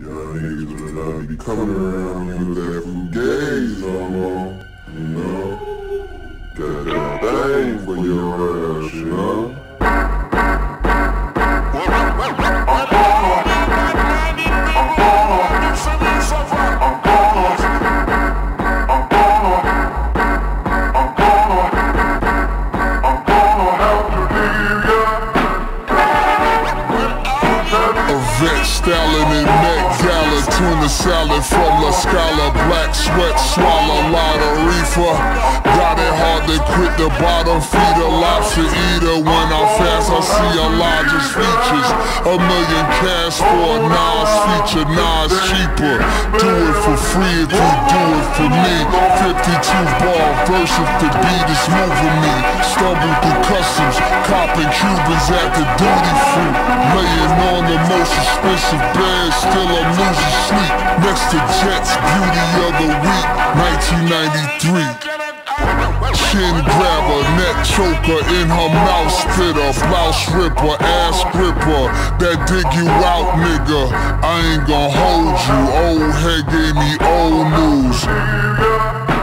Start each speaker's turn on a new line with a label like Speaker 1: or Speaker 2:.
Speaker 1: Y'all niggas better not be coming around with that fugazi no more. You know? Got that thing for your ass, you know?
Speaker 2: Styling in Met Gala Tuna salad from La Scala Black sweat, swallow lot of reefer. Got it hard to quit the bottom feeder Lobster eater. When I fast I see a largest features. A million cash for a Nas feature. Nas cheaper. Do it for free if you do it for me. 52 bar verse the beat is moving me. Stumble through customs Copping Cubans at the duty free. Laying on the most expensive bed Still I'm losing sleep Next to Jets Beauty of the Week 1993 Chin grabber, neck choker in her mouth spitter Blouse ripper, ass gripper That dig you out nigga. I ain't gon' hold you. Old head gave me old news